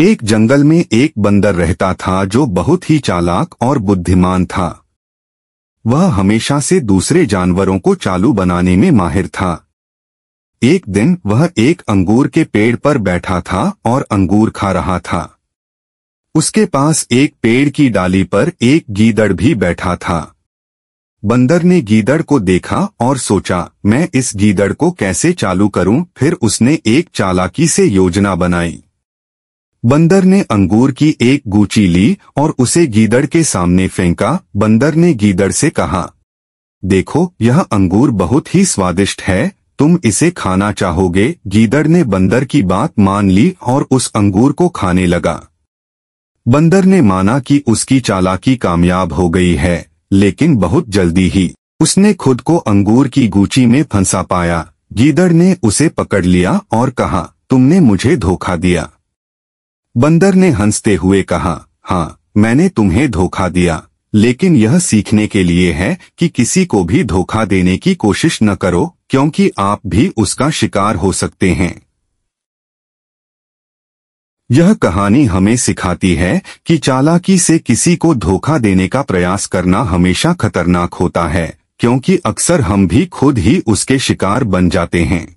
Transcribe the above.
एक जंगल में एक बंदर रहता था जो बहुत ही चालाक और बुद्धिमान था। वह हमेशा से दूसरे जानवरों को चालू बनाने में माहिर था। एक दिन वह एक अंगूर के पेड़ पर बैठा था और अंगूर खा रहा था। उसके पास एक पेड़ की डाली पर एक गीदड़ भी बैठा था। बंदर ने गीदड़ को देखा और सोचा, मैं इस गीदड़ को कैसे चालू करूँ? फिर उसने एक चालाकी से योजना बनाई। बंदर ने अंगूर की एक गूची ली और उसे गीदड़ के सामने फेंका। बंदर ने गीदड़ से कहा, देखो, यह अंगूर बहुत ही स्वादिष्ट है। तुम इसे खाना चाहोगे? गीदड़ ने बंदर की बात मान ली और उस अंगूर को खाने लगा। बंदर ने माना कि उसकी चालाकी कामयाब हो गई है, लेकिन बहुत जल्दी ही उसने खुद को अंगूर की गूची में फंसा पाया। गीदड़ ने उसे पकड़ लिया और कहा, तुमने मुझे धोखा दिया। बंदर ने हँसते हुए कहा हाँ मैंने तुम्हें धोखा दिया, लेकिन यह सीखने के लिए है कि किसी को भी धोखा देने की कोशिश न करो, क्योंकि आप भी उसका शिकार हो सकते हैं। यह कहानी हमें सिखाती है कि चालाकी से किसी को धोखा देने का प्रयास करना हमेशा खतरनाक होता है, क्योंकि अक्सर हम भी खुद ही उसके शिकार बन जाते हैं।